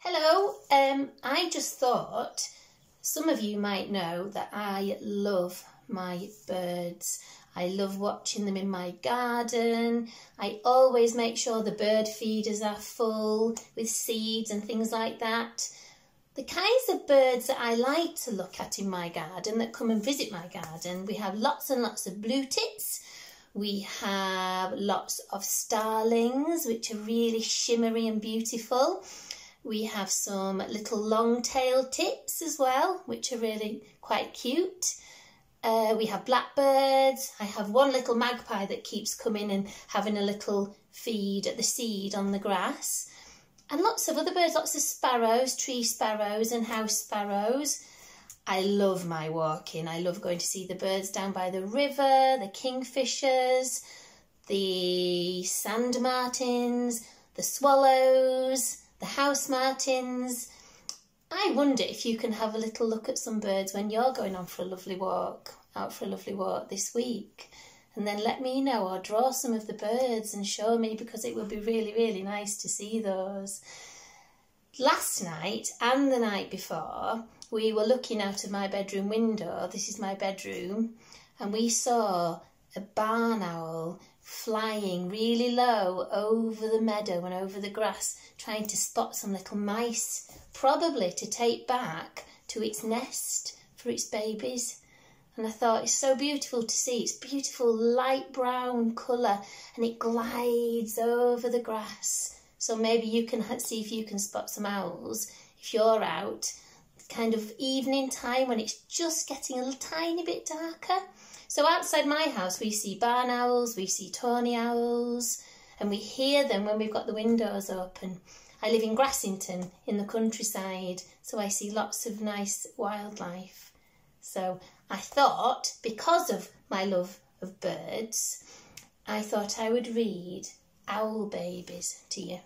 Hello, um, I just thought some of you might know that I love my birds. I love watching them in my garden. I always make sure the bird feeders are full with seeds and things like that. The kinds of birds that I like to look at in my garden that come and visit my garden, we have lots and lots of blue tits. We have lots of starlings, which are really shimmery and beautiful. We have some little long-tailed tits as well, which are really quite cute. Uh, we have blackbirds. I have one little magpie that keeps coming and having a little feed at the seed on the grass. And lots of other birds, lots of sparrows, tree sparrows and house sparrows. I love my walking. I love going to see the birds down by the river, the kingfishers, the sand martins, the swallows, the house martins. I wonder if you can have a little look at some birds when you're going on for a lovely walk, out for a lovely walk this week. And then let me know or draw some of the birds and show me because it would be really, really nice to see those. Last night and the night before, we were looking out of my bedroom window. This is my bedroom. And we saw a barn owl flying really low over the meadow and over the grass, trying to spot some little mice, probably to take back to its nest for its babies. And I thought it's so beautiful to see. It's beautiful light brown colour and it glides over the grass. So maybe you can see if you can spot some owls if you're out kind of evening time when it's just getting a little tiny bit darker so outside my house, we see barn owls, we see tawny owls, and we hear them when we've got the windows open. I live in Grassington in the countryside, so I see lots of nice wildlife. So I thought, because of my love of birds, I thought I would read Owl Babies to you.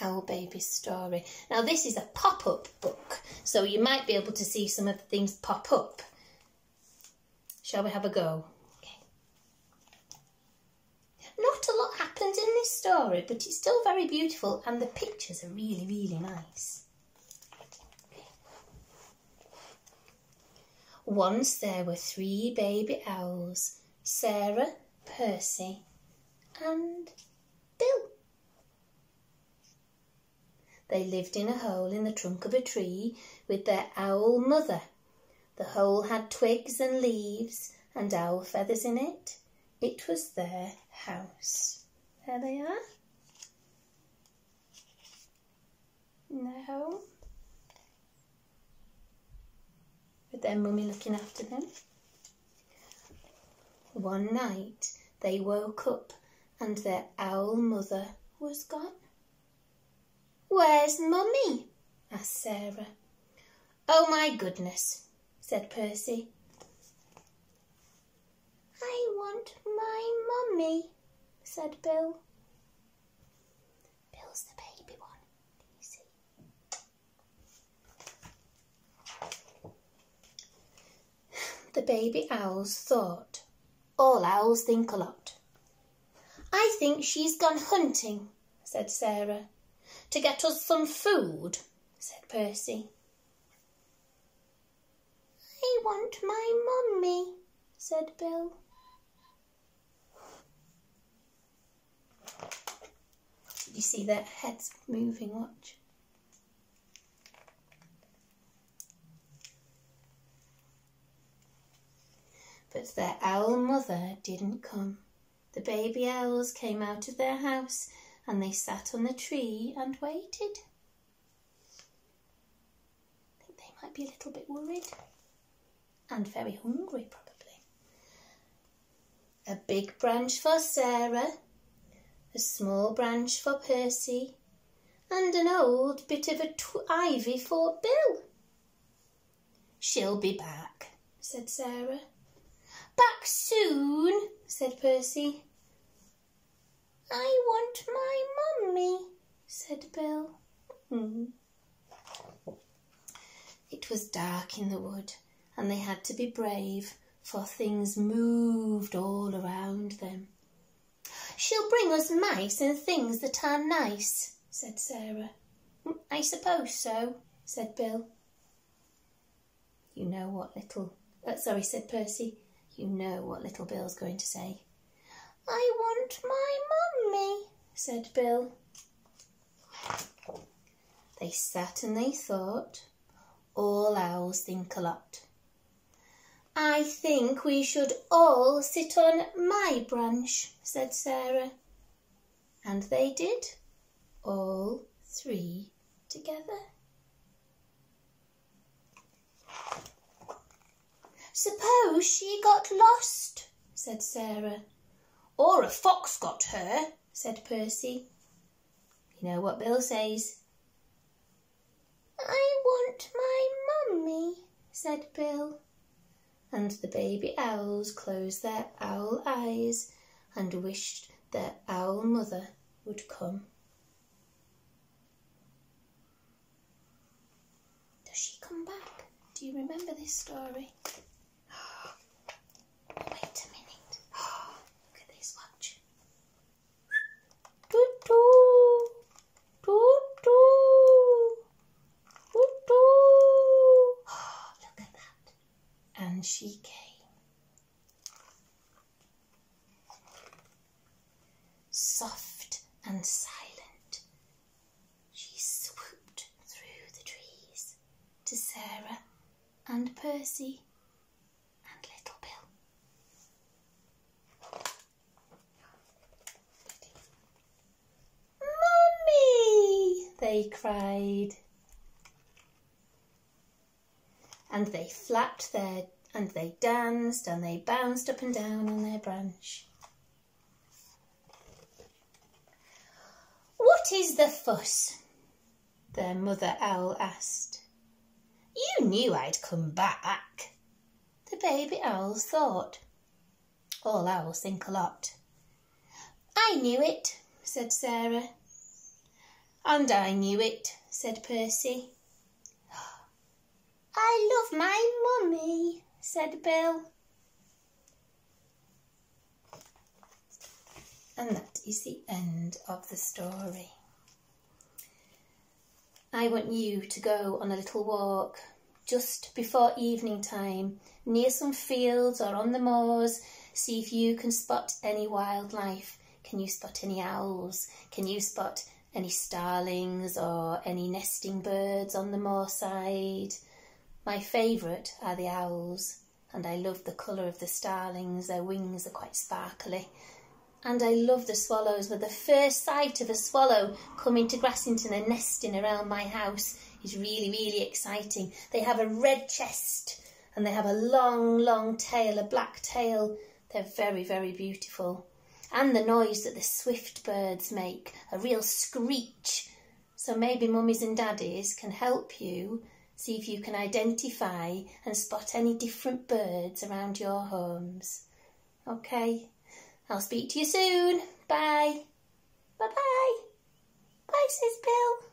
Owl Babies story. Now this is a pop-up book, so you might be able to see some of the things pop up Shall we have a go? Okay. Not a lot happens in this story, but it's still very beautiful and the pictures are really, really nice. Once there were three baby owls, Sarah, Percy and Bill. They lived in a hole in the trunk of a tree with their owl mother the hole had twigs and leaves and owl feathers in it. It was their house. There they are. In their home. With their mummy looking after them. One night they woke up and their owl mother was gone. Where's mummy? asked Sarah. Oh my goodness, said Percy. I want my mummy, said Bill. Bill's the baby one, you see? The baby owls thought. All owls think a lot. I think she's gone hunting, said Sarah. To get us some food, said Percy. I want my mummy, said Bill. You see their heads moving, watch. But their owl mother didn't come. The baby owls came out of their house and they sat on the tree and waited. I think they might be a little bit worried and very hungry probably. A big branch for Sarah, a small branch for Percy, and an old bit of a ivy for Bill. She'll be back, said Sarah. Back soon, said Percy. I want my mummy, said Bill. Mm. It was dark in the wood and they had to be brave, for things moved all around them. She'll bring us mice and things that are nice, said Sarah. I suppose so, said Bill. You know what little... Uh, sorry, said Percy. You know what little Bill's going to say. I want my mummy, said Bill. They sat and they thought. All owls think a lot. I think we should all sit on my branch, said Sarah. And they did, all three together. Suppose she got lost, said Sarah. Or a fox got her, said Percy. You know what Bill says. I want my mummy, said Bill. And the baby owls closed their owl eyes and wished their owl mother would come. Does she come back? Do you remember this story? Wait a minute. Look at this, watch. Toot toot. Toot toot. Toot toot. Look at that. And she came. Soft and silent, she swooped through the trees to Sarah and Percy and Little Bill. Mummy! they cried. And they flapped their and they danced and they bounced up and down on their branch. What is the fuss? Their mother owl asked. You knew I'd come back. The baby owls thought. All owls think a lot. I knew it, said Sarah. And I knew it, said Percy. I love my mummy, said Bill. And that is the end of the story. I want you to go on a little walk just before evening time near some fields or on the moors. See if you can spot any wildlife. Can you spot any owls? Can you spot any starlings or any nesting birds on the moor side? My favourite are the owls, and I love the colour of the starlings. Their wings are quite sparkly. And I love the swallows, but the first sight of a swallow coming to Grassington and nesting around my house is really, really exciting. They have a red chest and they have a long, long tail, a black tail. They're very, very beautiful. And the noise that the swift birds make, a real screech. So maybe mummies and daddies can help you see if you can identify and spot any different birds around your homes. Okay? I'll speak to you soon. Bye. Bye bye. Bye, says Bill.